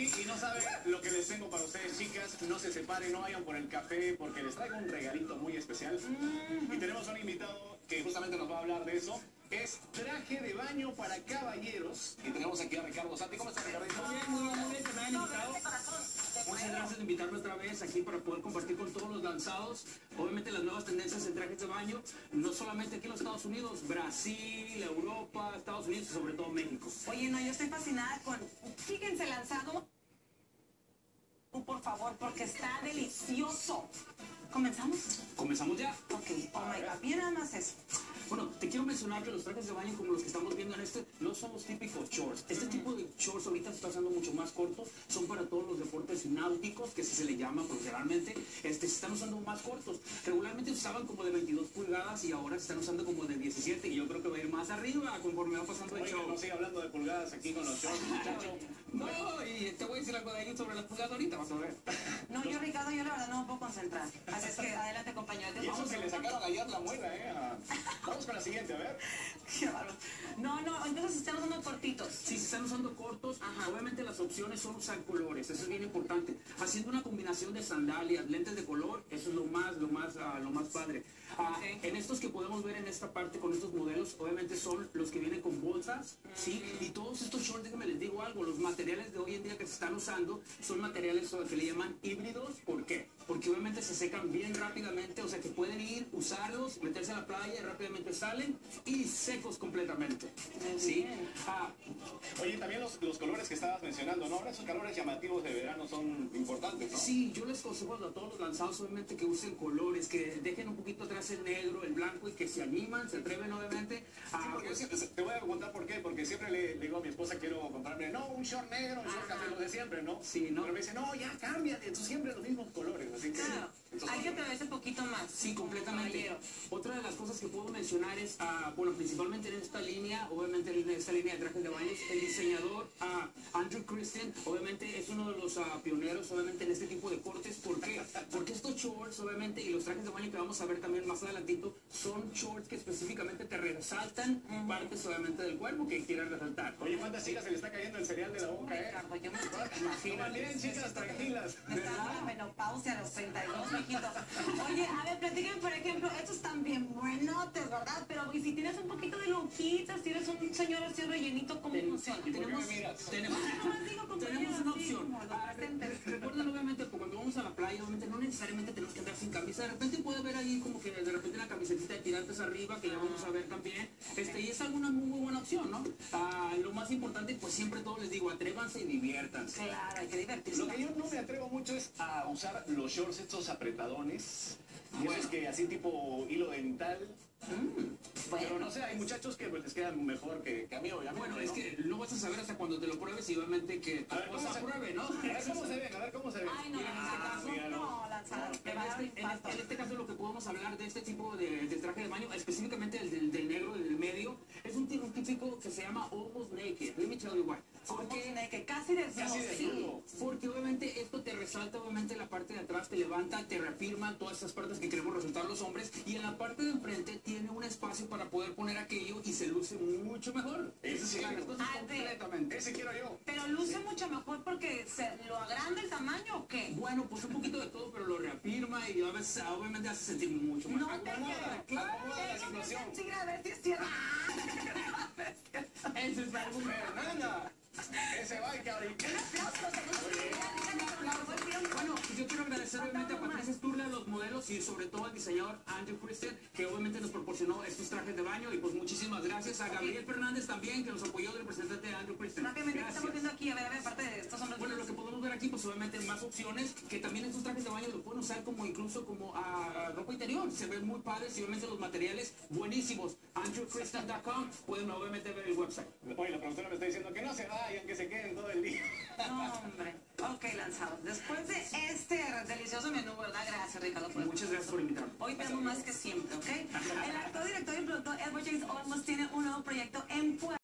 aquí y no saben lo que les tengo para ustedes, chicas. No se separen, no vayan por el café porque les traigo un regalito muy especial. Y tenemos un invitado que justamente nos va a hablar de eso. Es traje de baño para caballeros. Y tenemos aquí a Ricardo Santi. ¿Cómo estás, Ricardo? Muy bien, muy bien, muy bien, que me hayan invitado. Muchas gracias de invitarme otra vez aquí para poder compartir con todos los lanzados, obviamente las nuevas tendencias en trajes de baño, no solamente aquí en los Estados Unidos, Brasil, Europa, Estados Unidos y sobre todo México. Oye, no, yo estoy fascinada con... Fíjense, lanzado. Por favor, porque está delicioso. ¿Comenzamos? ¿Comenzamos ya? Ok, oh my God, bien nada más eso. Bueno, te quiero mencionar que los trajes de baño como los que estamos viendo en este no son los típicos shorts. Este tipo de shorts ahorita se está haciendo mucho más cortos, son para todos los deportes náuticos, que así se le llama profesionalmente, este, se están usando más cortos. Regularmente usaban como de 22 pulgadas y ahora se están usando como de 17 y yo creo que va a ir más arriba conforme va pasando el Oiga, show. no sigue hablando de pulgadas aquí con los muchacho. No, y te voy a decir algo de ahí sobre las pulgadas ahorita, vas a ver. No, yo, Ricardo, yo la verdad no me puedo concentrar. Así es que adelante, compañero. Y eso que le sacaron ayer la muela, ¿eh? Vamos con la siguiente, a ver. Qué. No, no, entonces están usando cortitos. Están usando cortos, Ajá. obviamente las opciones son usar colores, eso es bien importante. Haciendo una combinación de sandalias, lentes de color, eso es lo más, lo más, ah, lo más padre. Ah. En estos que podemos ver en esta parte con estos modelos, obviamente son los que vienen con bolsas, ¿sí? Y todos estos shorts, digo algo, los materiales de hoy en día que se están usando son materiales que le llaman híbridos, ¿por qué? Porque obviamente se secan bien rápidamente, o sea que pueden ir, usarlos, meterse a la playa y rápidamente salen y secos completamente, ¿sí? Ah, Oye, también los, los colores que estabas mencionando, ¿no? Ahora esos colores llamativos de verano son importantes, ¿no? Sí, yo les aconsejo a todos los lanzados obviamente que usen colores, que dejen un poquito atrás el negro, el blanco y que se animan, se atreven obviamente yo siempre- te voy a contar por qué, porque siempre le, le digo a mi esposa, quiero comprarme, no, un short negro, un short café, lo de siempre, ¿no? Sí, ¿no? Pero me dice, no, ya, cámbiate, tú siempre los mismos colores, así que... Claro. esos Hay que colores. Más. Sí, completamente. Caballero. Otra de las cosas que puedo mencionar es, ah, bueno, principalmente en esta línea, obviamente en esta línea de trajes de baño, el diseñador ah, Andrew Christian, obviamente es uno de los ah, pioneros, obviamente en este tipo de cortes. ¿Por qué? Porque estos shorts, obviamente, y los trajes de baño que vamos a ver también más adelantito, son shorts que específicamente te resaltan partes, obviamente, del cuerpo que quieras resaltar. Oye, ¿cuántas chicas se le está cayendo el cereal de la boca, eh? Coman bien, chicas, tranquilas. Me está dando la menopausia a los 32, mijito. Oye, a ver, platícame, por ejemplo, estos están bien buenotes, ¿verdad? Pero y si tienes un poquito de lonjitas, tienes un señor así rellenito, ¿cómo Ten- funciona? ¿Y por qué tenemos, tenemos, nomás digo, compañero, tenemos una opción. como los Ah, recuerden obviamente cuando vamos a la playa, obviamente no necesariamente tenemos que andar sin camisa. De repente puede haber ahí como que de repente una camisetita de tirantes arriba que ya vamos a ver también. Este, y es alguna muy, muy buena opción, ¿no? Ah, lo más importante, pues siempre todos les digo, atrévanse y diviértanse. Claro, hay que divertirse. Lo que yo no me atrevo mucho es a usar los shorts estos apretadones. Que así tipo hilo dental. Pero no sé, hay muchachos que pues, les quedan mejor que, que a mí, obviamente. Bueno, ¿no? es que no vas a saber hasta cuando te lo pruebes y obviamente que tu A ver, ¿cómo esposa se pruebe, ¿no? A ver cómo se ven, a ver cómo se ven. Ay, no, Mira, en este Ah, caso, no, lanzado, te En va a dar en, infarto. en este caso lo que podemos hablar de este tipo de, traje de baño, específicamente el del, que se llama almost naked. Let me tell you why. Porque, que casi desnudo, Casi sí. porque obviamente esto te resalta obviamente la parte de atrás, te levanta, te reafirma todas esas partes que queremos resaltar los hombres y en la parte de enfrente tiene un espacio para poder poner aquello y se luce mucho mejor. Ese sí. Las cosas Ah, completamente. Ese quiero yo. Pero luce mucho mejor porque se lo agranda el tamaño o qué? Bueno, pues un poquito de todo, pero lo reafirma y a veces obviamente hace sentir mucho más. No te acomoda la situación. sentir a ver si es cierto. Ese es algo Fernanda, ese va, cabrón. Bueno, yo quiero agradecer obviamente a Patricia Sturla, los modelos y sobre todo al diseñador Andrew Christian, que obviamente nos proporcionó estos trajes de baño y pues muchísimas gracias a Gabriel Fernández también, que nos apoyó del representante Andrew Christian. Rápidamente, ¿qué estamos viendo aquí? A ver, a ver, aparte de estos son los... Bueno, aquí, pues obviamente más opciones, que también estos trajes de baño lo pueden usar como incluso como a ropa interior. Se ven muy padres y obviamente los materiales buenísimos. AndrewChristian.com, pueden obviamente ver el website. Oye, la productora me está diciendo que no se vayan, que se queden todo el día. No, hombre. Ok, lanzados. Después de este delicioso menú, ¿verdad? Gracias, Ricardo. por- Muchas gracias por invitarme. Hoy tenemos más que siempre, ¿ok? El actor, director y productor Edward James Olmos tiene un nuevo proyecto en Puebla.